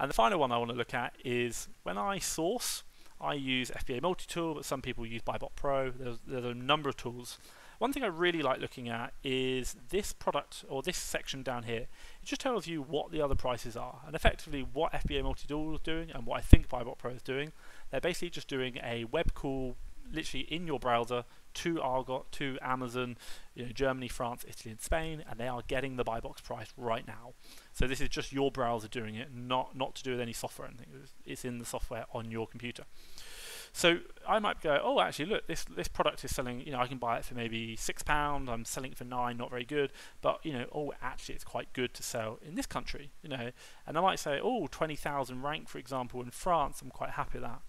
And the final one I want to look at is when I source, I use FBA Multitool, but some people use Buybot Pro. There's, there's a number of tools. One thing I really like looking at is this product or this section down here. It just tells you what the other prices are and effectively what FBA Multitool is doing and what I think Buybot Pro is doing. They're basically just doing a web call literally in your browser to Argot, to Amazon, you know, Germany, France, Italy, and Spain, and they are getting the buy box price right now. So this is just your browser doing it, not not to do with any software. anything. It's in the software on your computer. So I might go, oh, actually, look, this this product is selling. You know, I can buy it for maybe six pound. I'm selling it for nine, not very good. But you know, oh, actually, it's quite good to sell in this country. You know, and I might say, oh, twenty thousand rank, for example, in France. I'm quite happy with that.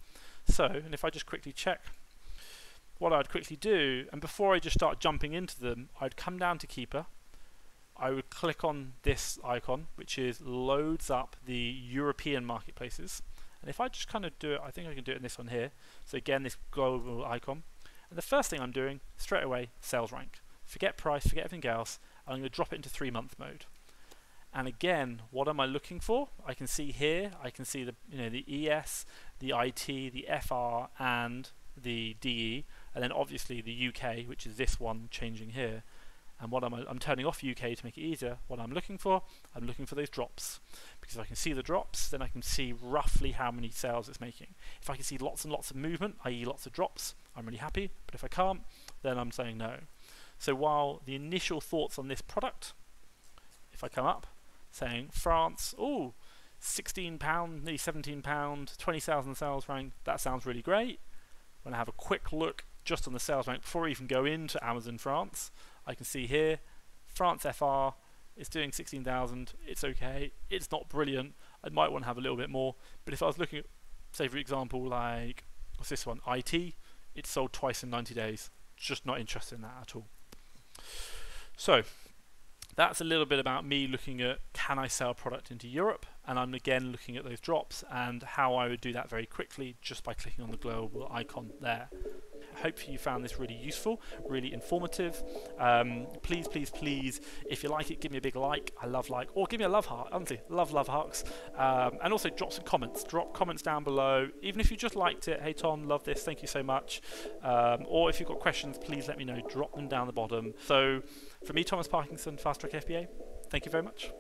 So, and if I just quickly check what I'd quickly do, and before I just start jumping into them, I'd come down to Keepa. I would click on this icon, which is loads up the European marketplaces. And if I just kind of do it, I think I can do it in this one here. So again, this global icon. And the first thing I'm doing, straight away, sales rank. Forget price, forget everything else. I'm going to drop it into three month mode. And again, what am I looking for? I can see here, I can see the you know the ES, the IT, the FR, and the DE and then obviously the UK, which is this one changing here. And what I'm, I'm turning off UK to make it easier. What I'm looking for, I'm looking for those drops. Because if I can see the drops, then I can see roughly how many sales it's making. If I can see lots and lots of movement, i.e. lots of drops, I'm really happy. But if I can't, then I'm saying no. So while the initial thoughts on this product, if I come up, saying France, oh, 16 pound, nearly 17 pound, 20,000 sales rank, that sounds really great. When I have a quick look just on the sales rank before I even go into Amazon France. I can see here France FR is doing 16,000. It's okay. It's not brilliant. I might want to have a little bit more. But if I was looking at, say, for example, like, what's this one? IT, it's sold twice in 90 days. Just not interested in that at all. So, that's a little bit about me looking at can I sell product into Europe and I'm again looking at those drops and how I would do that very quickly just by clicking on the global icon there. Hopefully you found this really useful, really informative. Um, please, please, please, if you like it, give me a big like. I love like, or give me a love heart. Honestly, love love hearts. Um, and also drop some comments. Drop comments down below. Even if you just liked it, hey Tom, love this, thank you so much. Um, or if you've got questions, please let me know. Drop them down the bottom. So, for me, Thomas Parkinson, Fast Track FBA. Thank you very much.